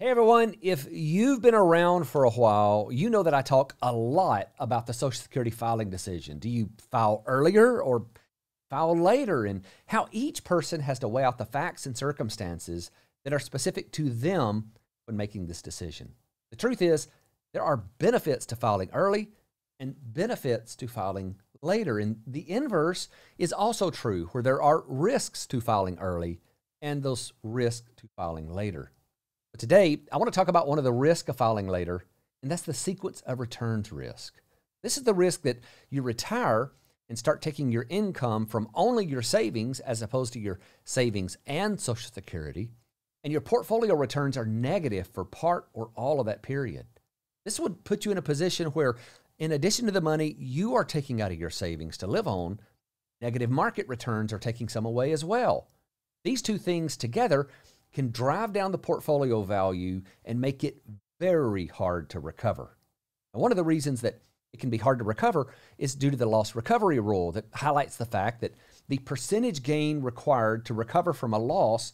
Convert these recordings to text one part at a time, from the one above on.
Hey everyone, if you've been around for a while, you know that I talk a lot about the Social Security filing decision. Do you file earlier or file later? And how each person has to weigh out the facts and circumstances that are specific to them when making this decision. The truth is, there are benefits to filing early and benefits to filing later. And the inverse is also true, where there are risks to filing early and those risks to filing later. But today, I want to talk about one of the risks of filing later, and that's the sequence of returns risk. This is the risk that you retire and start taking your income from only your savings as opposed to your savings and Social Security, and your portfolio returns are negative for part or all of that period. This would put you in a position where, in addition to the money you are taking out of your savings to live on, negative market returns are taking some away as well. These two things together can drive down the portfolio value and make it very hard to recover. And one of the reasons that it can be hard to recover is due to the loss recovery rule that highlights the fact that the percentage gain required to recover from a loss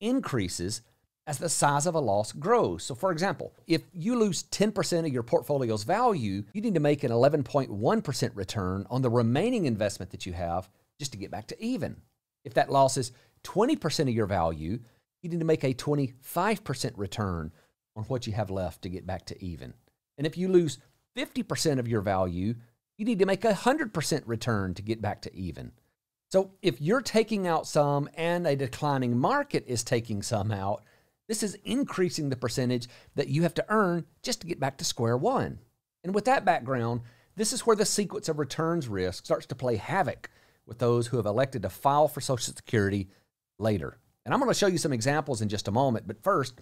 increases as the size of a loss grows. So, for example, if you lose 10% of your portfolio's value, you need to make an 11.1% return on the remaining investment that you have just to get back to even. If that loss is 20% of your value, you need to make a 25% return on what you have left to get back to even. And if you lose 50% of your value, you need to make a 100% return to get back to even. So if you're taking out some and a declining market is taking some out, this is increasing the percentage that you have to earn just to get back to square one. And with that background, this is where the sequence of returns risk starts to play havoc with those who have elected to file for Social Security later. And I'm going to show you some examples in just a moment. But first,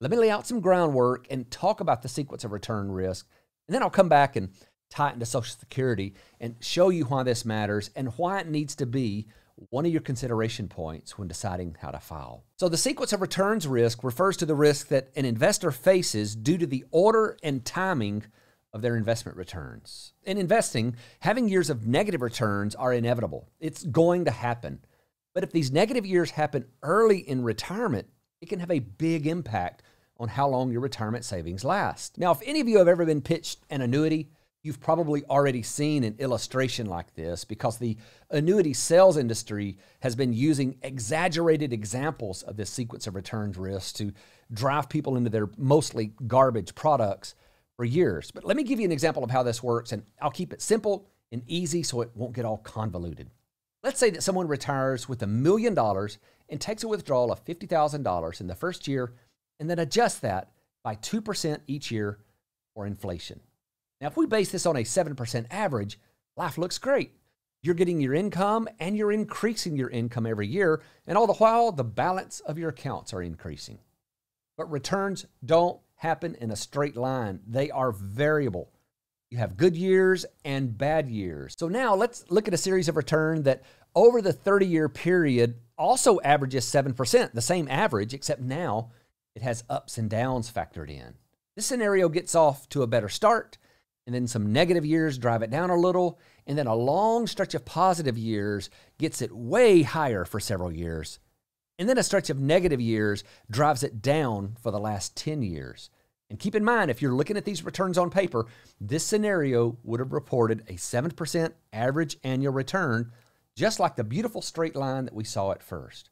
let me lay out some groundwork and talk about the sequence of return risk. And then I'll come back and tie it into Social Security and show you why this matters and why it needs to be one of your consideration points when deciding how to file. So, the sequence of returns risk refers to the risk that an investor faces due to the order and timing of their investment returns. In investing, having years of negative returns are inevitable. It's going to happen. But if these negative years happen early in retirement, it can have a big impact on how long your retirement savings last. Now, if any of you have ever been pitched an annuity, you've probably already seen an illustration like this because the annuity sales industry has been using exaggerated examples of this sequence of returns risk to drive people into their mostly garbage products for years. But let me give you an example of how this works, and I'll keep it simple and easy so it won't get all convoluted. Let's say that someone retires with a million dollars and takes a withdrawal of $50,000 in the first year and then adjusts that by 2% each year for inflation. Now, if we base this on a 7% average, life looks great. You're getting your income and you're increasing your income every year, and all the while, the balance of your accounts are increasing. But returns don't happen in a straight line, they are variable. You have good years and bad years. So now let's look at a series of return that over the 30 year period also averages 7%, the same average, except now it has ups and downs factored in. This scenario gets off to a better start, and then some negative years drive it down a little, and then a long stretch of positive years gets it way higher for several years. And then a stretch of negative years drives it down for the last 10 years. And keep in mind, if you're looking at these returns on paper, this scenario would have reported a 7% average annual return, just like the beautiful straight line that we saw at first.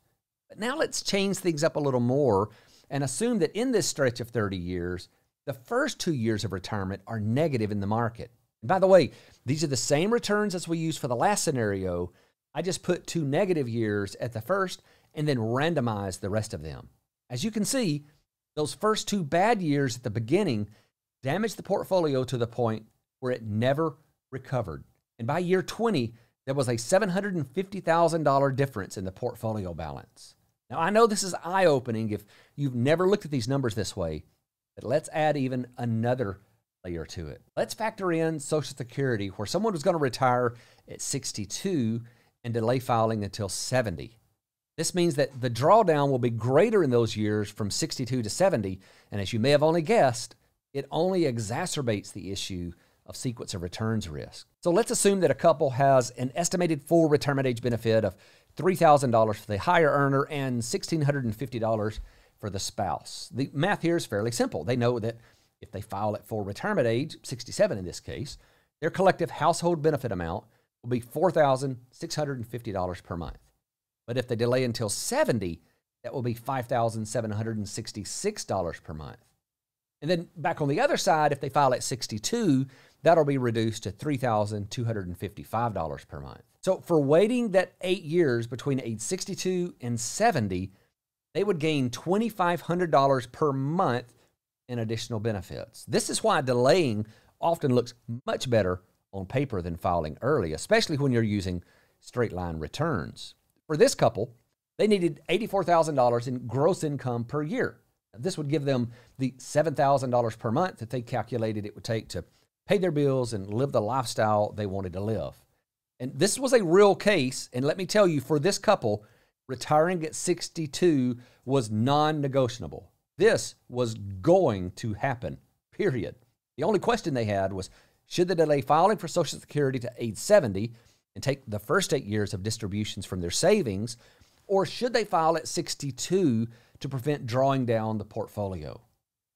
But now let's change things up a little more and assume that in this stretch of 30 years, the first two years of retirement are negative in the market. And by the way, these are the same returns as we used for the last scenario. I just put two negative years at the first and then randomized the rest of them. As you can see, those first two bad years at the beginning damaged the portfolio to the point where it never recovered. And by year 20, there was a $750,000 difference in the portfolio balance. Now, I know this is eye opening if you've never looked at these numbers this way, but let's add even another layer to it. Let's factor in Social Security, where someone was going to retire at 62 and delay filing until 70. This means that the drawdown will be greater in those years from 62 to 70. And as you may have only guessed, it only exacerbates the issue of sequence of returns risk. So let's assume that a couple has an estimated full retirement age benefit of $3,000 for the higher earner and $1,650 for the spouse. The math here is fairly simple. They know that if they file at full retirement age, 67 in this case, their collective household benefit amount will be $4,650 per month. But if they delay until 70, that will be $5,766 per month. And then back on the other side, if they file at 62, that'll be reduced to $3,255 per month. So for waiting that eight years between age 62 and 70, they would gain $2,500 per month in additional benefits. This is why delaying often looks much better on paper than filing early, especially when you're using straight line returns. For this couple, they needed $84,000 in gross income per year. This would give them the $7,000 per month that they calculated it would take to pay their bills and live the lifestyle they wanted to live. And this was a real case. And let me tell you, for this couple, retiring at 62 was non negotiable. This was going to happen, period. The only question they had was should they delay filing for Social Security to age 70 and take the first eight years of distributions from their savings, or should they file at 62 to prevent drawing down the portfolio?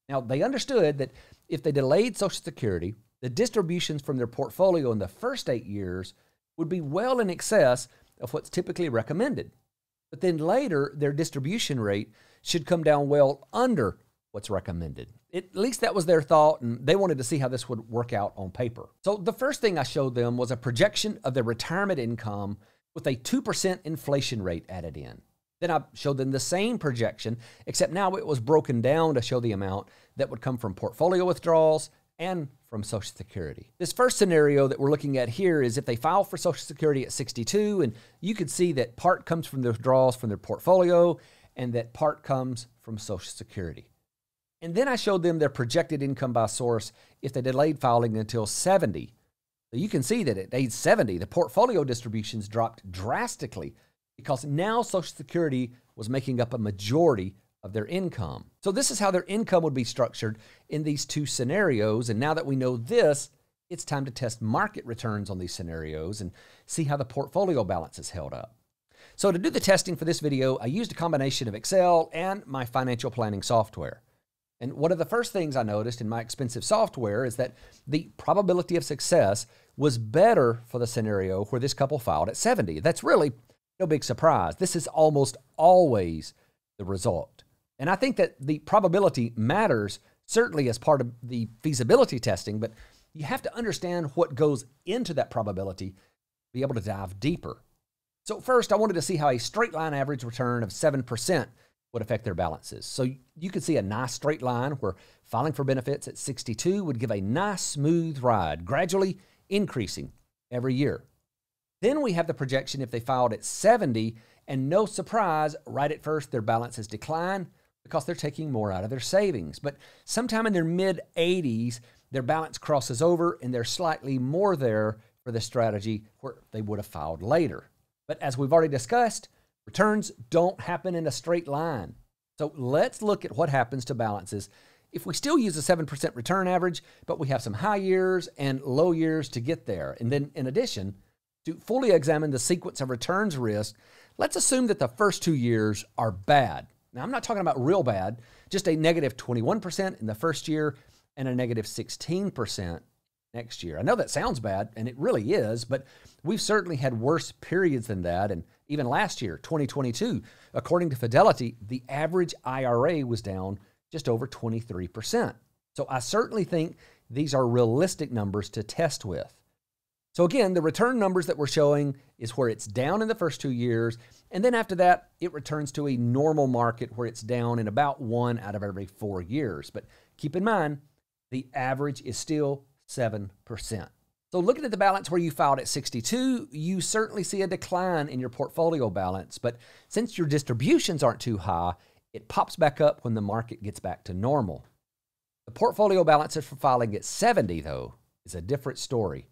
Now, they understood that if they delayed Social Security, the distributions from their portfolio in the first eight years would be well in excess of what's typically recommended. But then later, their distribution rate should come down well under what's recommended. At least that was their thought, and they wanted to see how this would work out on paper. So the first thing I showed them was a projection of their retirement income with a 2% inflation rate added in. Then I showed them the same projection, except now it was broken down to show the amount that would come from portfolio withdrawals and from Social Security. This first scenario that we're looking at here is if they file for Social Security at 62, and you could see that part comes from the withdrawals from their portfolio and that part comes from Social Security. And then I showed them their projected income by source if they delayed filing until 70. So you can see that at age 70, the portfolio distributions dropped drastically because now Social Security was making up a majority of their income. So this is how their income would be structured in these two scenarios. And now that we know this, it's time to test market returns on these scenarios and see how the portfolio balance is held up. So to do the testing for this video, I used a combination of Excel and my financial planning software. And one of the first things I noticed in my expensive software is that the probability of success was better for the scenario where this couple filed at 70. That's really no big surprise. This is almost always the result. And I think that the probability matters certainly as part of the feasibility testing, but you have to understand what goes into that probability to be able to dive deeper. So first, I wanted to see how a straight line average return of 7% would affect their balances. So you could see a nice straight line where filing for benefits at 62 would give a nice smooth ride, gradually increasing every year. Then we have the projection if they filed at 70, and no surprise, right at first their balances decline because they're taking more out of their savings. But sometime in their mid 80s, their balance crosses over and they're slightly more there for the strategy where they would have filed later. But as we've already discussed, Returns don't happen in a straight line. So let's look at what happens to balances if we still use a 7% return average, but we have some high years and low years to get there. And then in addition, to fully examine the sequence of returns risk, let's assume that the first two years are bad. Now, I'm not talking about real bad, just a negative 21% in the first year and a negative 16% next year. I know that sounds bad, and it really is, but we've certainly had worse periods than that. And even last year, 2022, according to Fidelity, the average IRA was down just over 23%. So I certainly think these are realistic numbers to test with. So again, the return numbers that we're showing is where it's down in the first two years. And then after that, it returns to a normal market where it's down in about one out of every four years. But keep in mind, the average is still 7%. So looking at the balance where you filed at 62, you certainly see a decline in your portfolio balance, but since your distributions aren't too high, it pops back up when the market gets back to normal. The portfolio balances for filing at 70 though is a different story.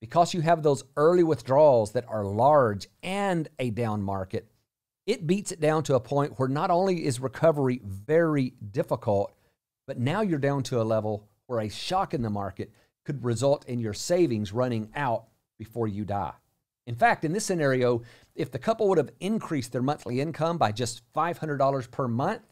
Because you have those early withdrawals that are large and a down market, it beats it down to a point where not only is recovery very difficult, but now you're down to a level where a shock in the market could result in your savings running out before you die. In fact, in this scenario, if the couple would have increased their monthly income by just $500 per month,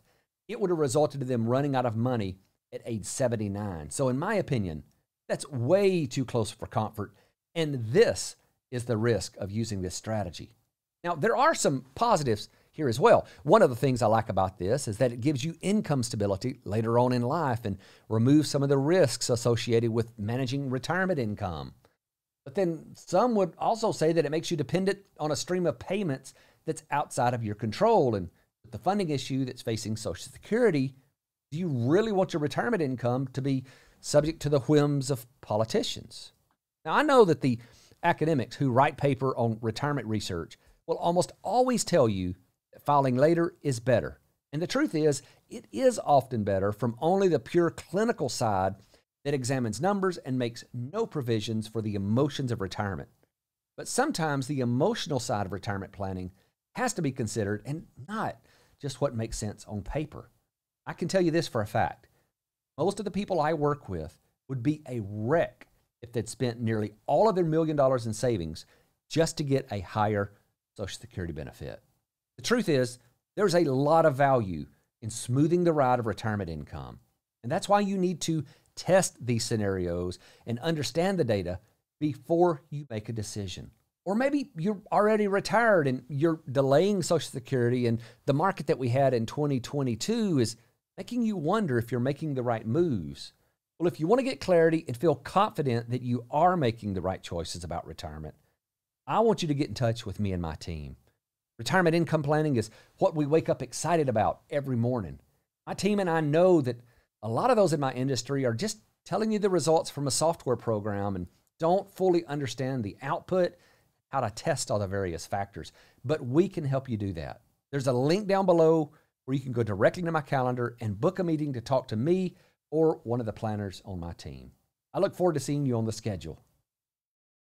it would have resulted in them running out of money at age 79. So, in my opinion, that's way too close for comfort. And this is the risk of using this strategy. Now, there are some positives here as well. One of the things I like about this is that it gives you income stability later on in life and removes some of the risks associated with managing retirement income. But then some would also say that it makes you dependent on a stream of payments that's outside of your control. And with the funding issue that's facing Social Security, do you really want your retirement income to be subject to the whims of politicians? Now, I know that the academics who write paper on retirement research will almost always tell you that filing later is better. And the truth is, it is often better from only the pure clinical side that examines numbers and makes no provisions for the emotions of retirement. But sometimes the emotional side of retirement planning has to be considered and not just what makes sense on paper. I can tell you this for a fact most of the people I work with would be a wreck if they'd spent nearly all of their million dollars in savings just to get a higher Social Security benefit. The truth is, there's a lot of value in smoothing the ride of retirement income. And that's why you need to test these scenarios and understand the data before you make a decision. Or maybe you're already retired and you're delaying Social Security, and the market that we had in 2022 is making you wonder if you're making the right moves. Well, if you want to get clarity and feel confident that you are making the right choices about retirement, I want you to get in touch with me and my team. Retirement income planning is what we wake up excited about every morning. My team and I know that a lot of those in my industry are just telling you the results from a software program and don't fully understand the output, how to test all the various factors. But we can help you do that. There's a link down below where you can go directly to my calendar and book a meeting to talk to me or one of the planners on my team. I look forward to seeing you on the schedule.